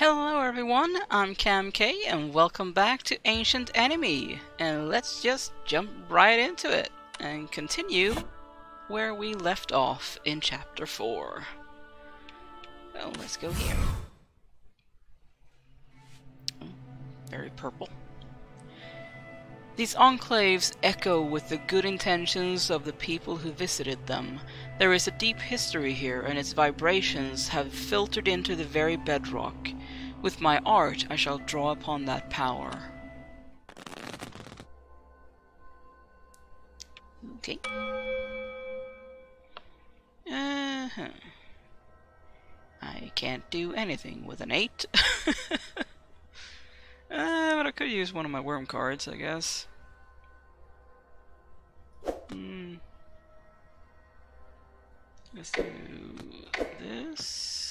Hello everyone, I'm Cam K and welcome back to Ancient Enemy. And let's just jump right into it and continue where we left off in chapter 4. Well, let's go here. Oh, very purple. These enclaves echo with the good intentions of the people who visited them. There is a deep history here, and its vibrations have filtered into the very bedrock. With my art, I shall draw upon that power. Okay. Uh -huh. I can't do anything with an 8. Uh, but I could use one of my worm cards, I guess. Hmm. Let's do this.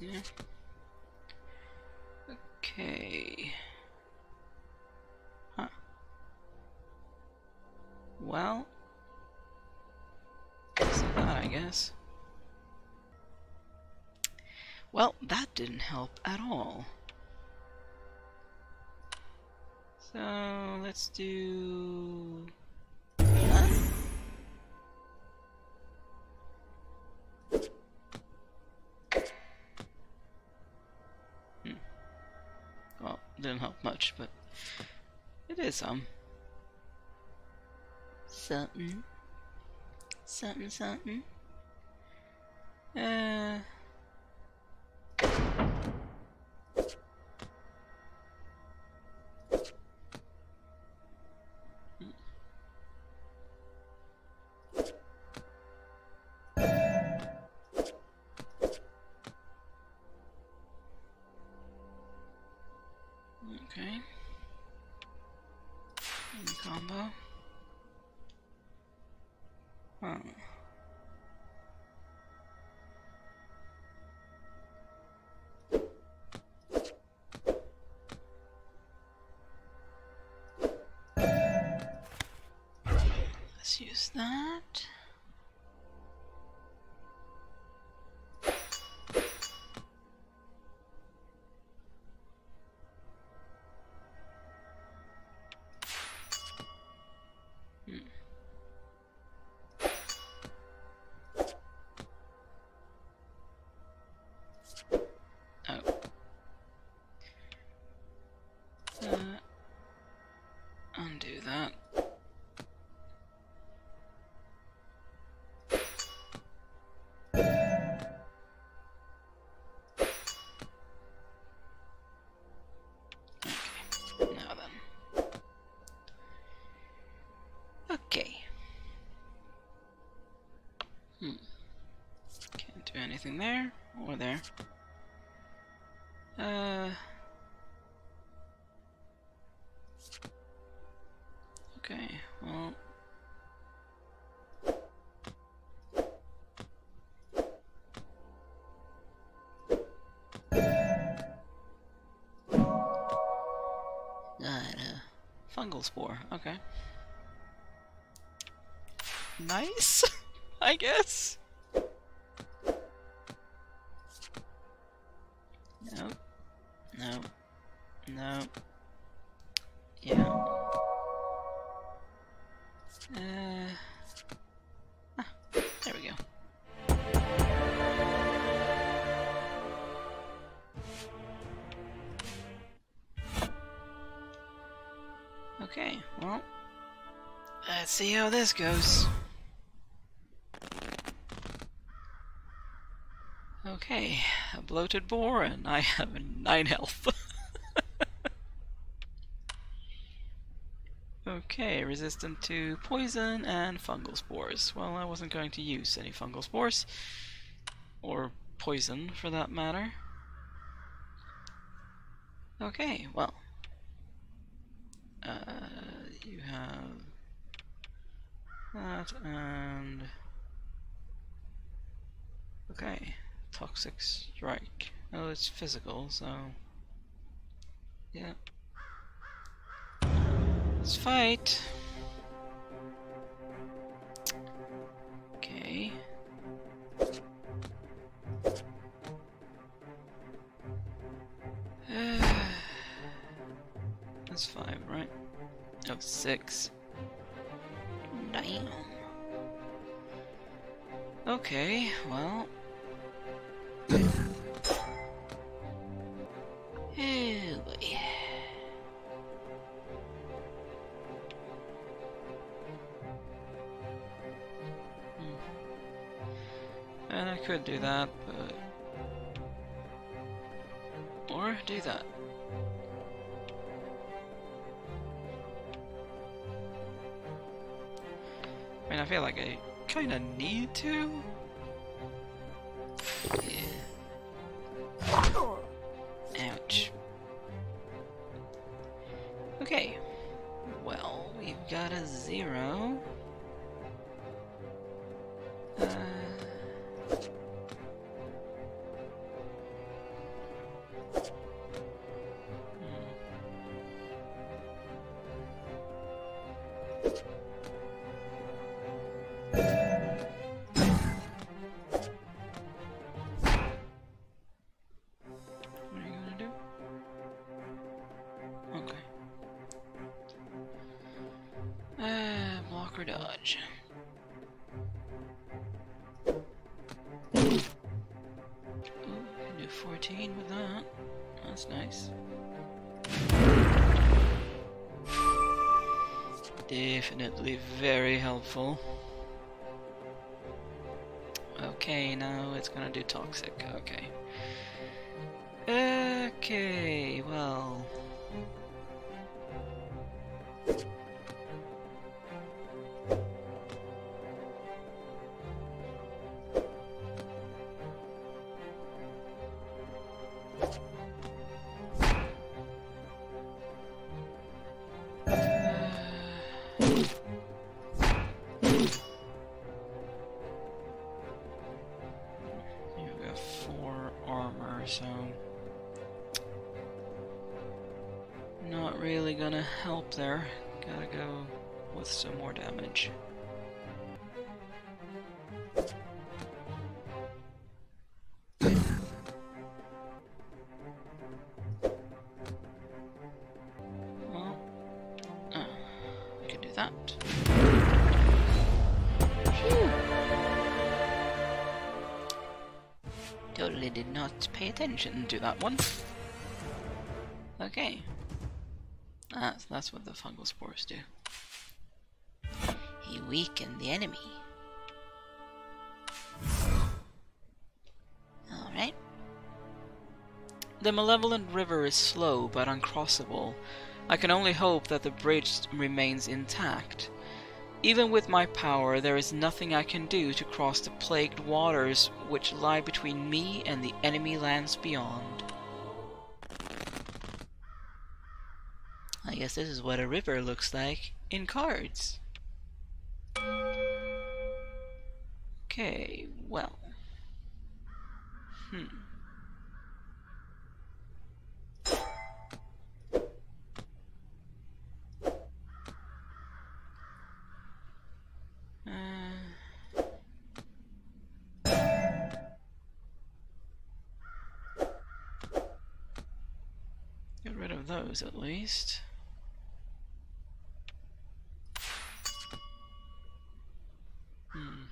Yeah. Okay. Huh. Well. That, I guess. Well, that didn't help at all. So, let's do... much, but it is some. Something. Something, something. Uh... combo. Anything there or there. Uh. Okay, well. Fungal spore, okay. Nice, I guess. Okay, well, let's see how this goes. Okay, a bloated boar, and I have 9 health. okay, resistant to poison and fungal spores. Well, I wasn't going to use any fungal spores, or poison for that matter. Okay, well. Uh, you have that and. Okay. Toxic strike. Oh, it's physical, so. Yeah. Let's fight! Six. Damn. Okay, well. Boy. And I could do that, but... Or do that. Feel like I kind of need to. Yeah. Ouch. Okay. Well, we've got a zero. Uh... What Definitely very helpful. Okay, now it's gonna do toxic. Okay. Okay, well. Attention to that one. Okay. That's, that's what the fungal spores do. He weakened the enemy. Alright. The Malevolent River is slow but uncrossable. I can only hope that the bridge remains intact. Even with my power, there is nothing I can do to cross the plagued waters which lie between me and the enemy lands beyond. I guess this is what a river looks like in cards. Okay, well. Hmm. Uh, Get at least. Hmm.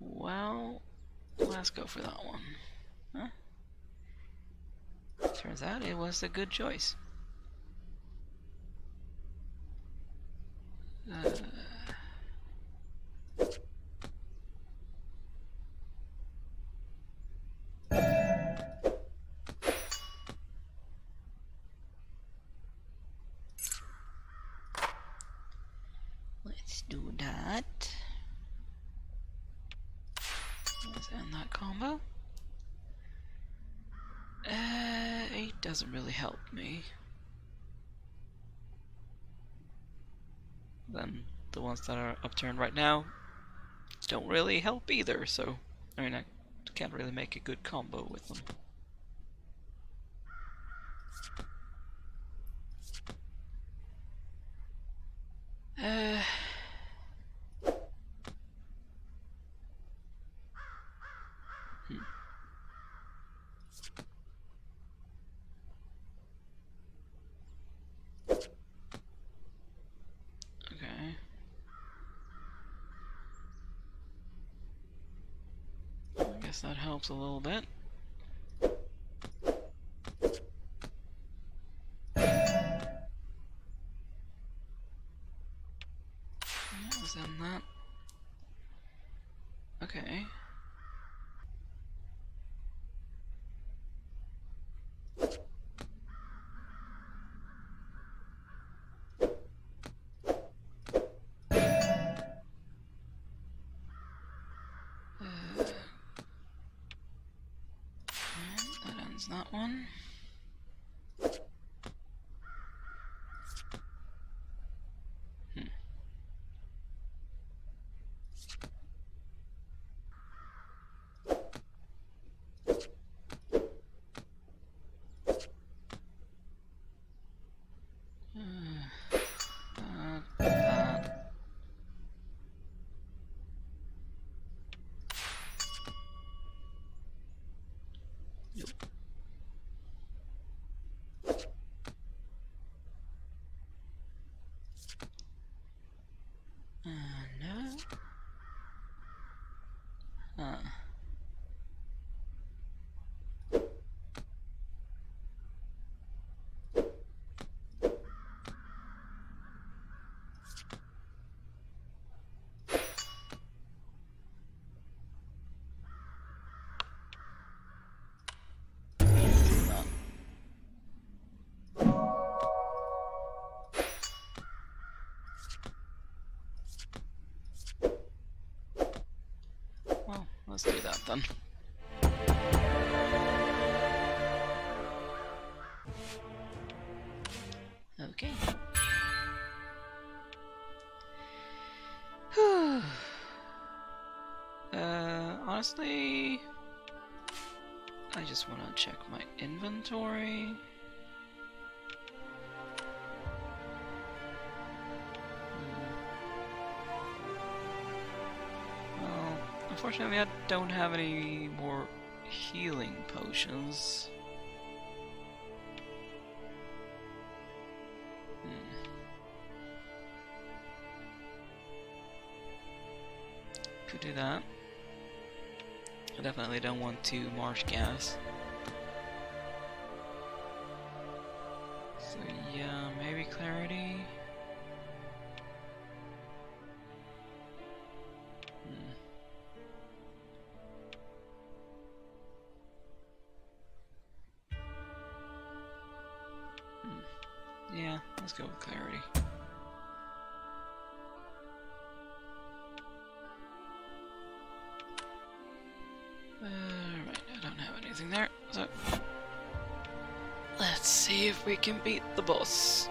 Well, let's go for that one. Huh? Turns out it was a good choice. Uh, let's do that. Let's end that combo. Uh, 8 doesn't really help me. Then the ones that are upturned right now don't really help either, so I mean I can't really make a good combo with them. Uh hmm. Guess that helps a little bit. Was that? Okay. That one. Hmm. Uh, that, that. Nope. Uh, no. Huh. Not. Well, let's do that then. Okay. uh, honestly, I just want to check my inventory. Unfortunately, I don't have any more healing potions. Hmm. Could do that. I definitely don't want to marsh gas. Yeah, let's go with clarity. Alright, I don't have anything there, so let's see if we can beat the boss.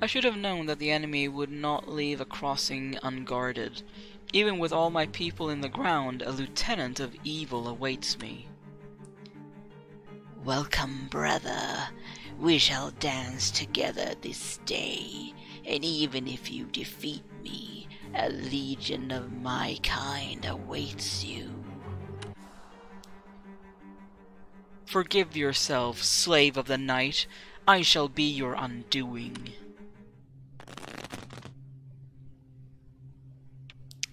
I should have known that the enemy would not leave a crossing unguarded. Even with all my people in the ground, a lieutenant of evil awaits me. Welcome, brother. We shall dance together this day, and even if you defeat me, a legion of my kind awaits you. Forgive yourself, slave of the night. I shall be your undoing.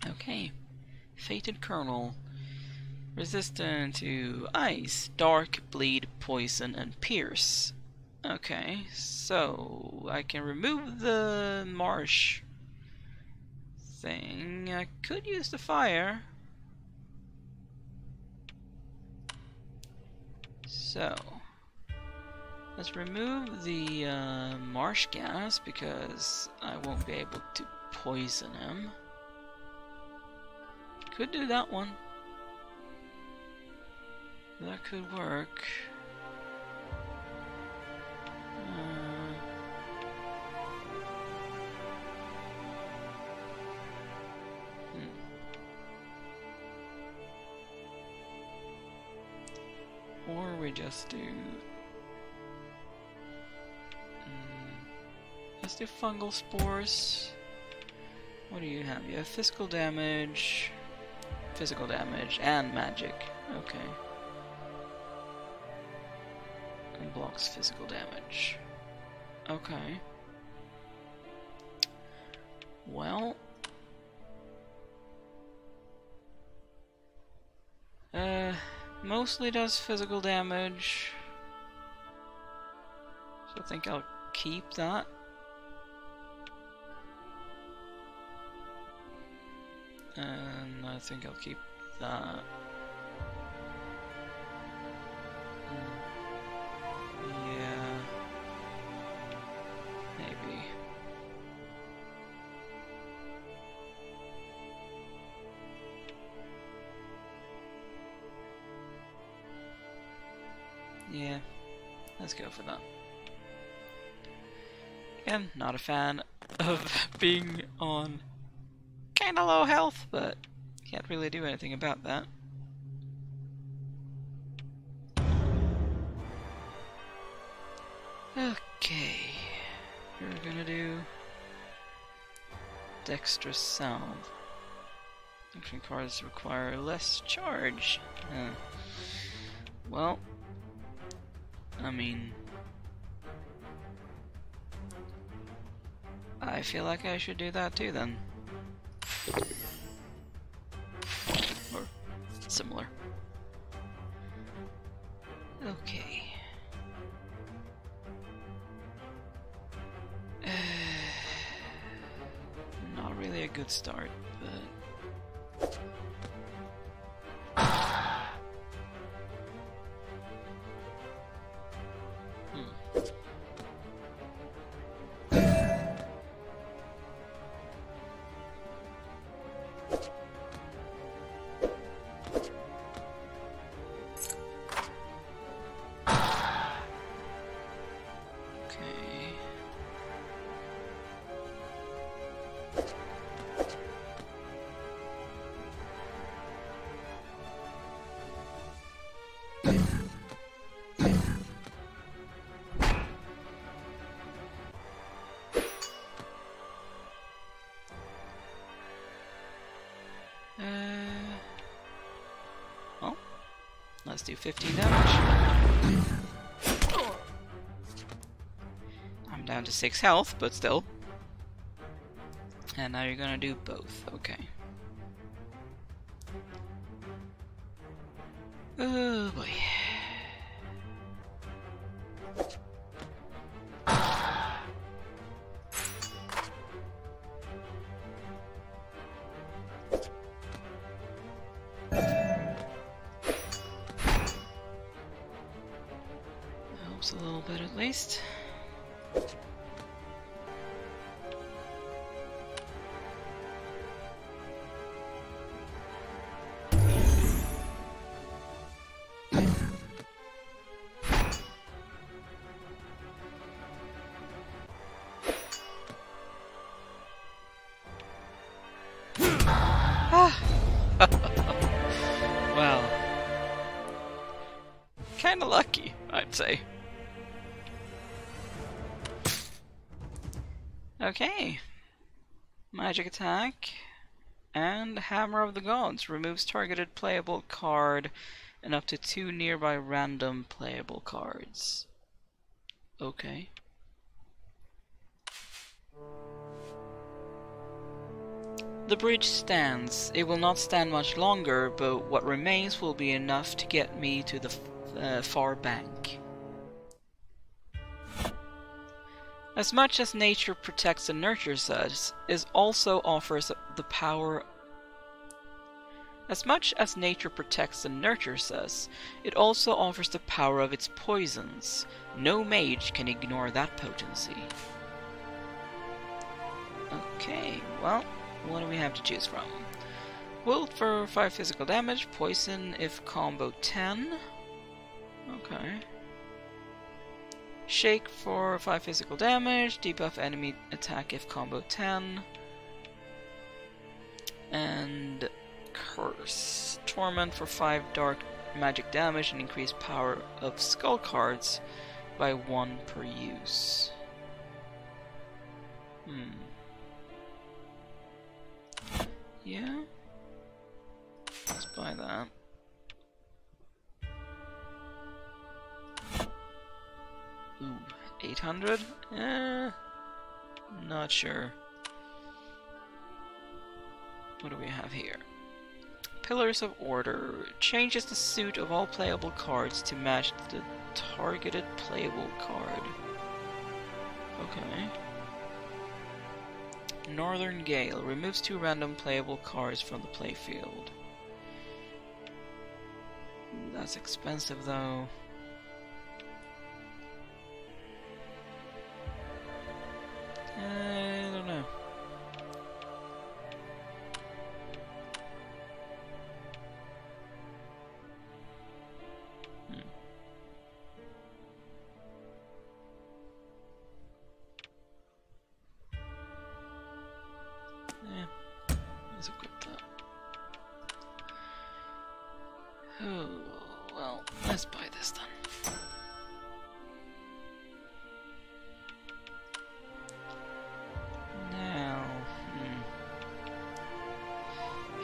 Okay. Fated Colonel. Resistant to ice, dark, bleed, poison, and pierce. Okay, so I can remove the marsh thing. I could use the fire. So, let's remove the uh, marsh gas because I won't be able to poison him. Could do that one. That could work. Fungal spores. What do you have? You have physical damage, physical damage, and magic. Okay. And blocks physical damage. Okay. Well. Uh, mostly does physical damage. So I think I'll keep that. And I think I'll keep that. Mm, Yeah. Maybe. Yeah, let's go for that. Again, not a fan of being on kinda low health, but can't really do anything about that. Okay, we're gonna do dexterous salve. Action cards require less charge. Uh, well, I mean, I feel like I should do that too then. Or similar. Okay. Not really a good start, but. Let's do 15 damage. I'm down to 6 health, but still. And now you're gonna do both, okay. Oh boy. well, kind of lucky, I'd say. Okay. Magic attack. And Hammer of the Gods removes targeted playable card and up to two nearby random playable cards. Okay. The bridge stands. It will not stand much longer, but what remains will be enough to get me to the uh, far bank. As much as nature protects and nurtures us, it also offers the power. As much as nature protects and nurtures us, it also offers the power of its poisons. No mage can ignore that potency. Okay, well, what do we have to choose from? Wilt for 5 physical damage, poison if combo 10. Okay. Shake for 5 physical damage, debuff enemy attack if combo 10. And Curse. Torment for 5 dark magic damage and increase power of skull cards by 1 per use. Let's that. Ooh, 800? Eh, not sure. what do we have here? Pillars of Order changes the suit of all playable cards to match the targeted playable card. Okay. Northern Gale removes two random playable cards from the playfield. That's expensive though. I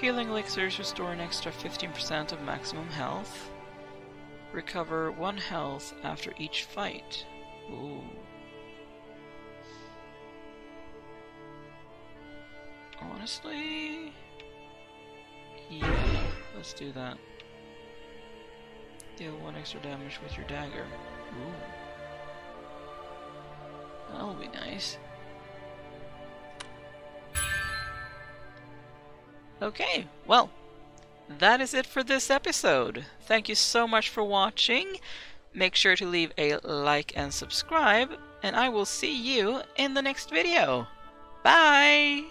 Healing elixirs restore an extra 15% of maximum health. Recover one health after each fight. Ooh. Honestly, yeah, let's do that. Deal one extra damage with your dagger. Ooh. That'll be nice. Okay, well, that is it for this episode. Thank you so much for watching. Make sure to leave a like and subscribe, and I will see you in the next video. Bye!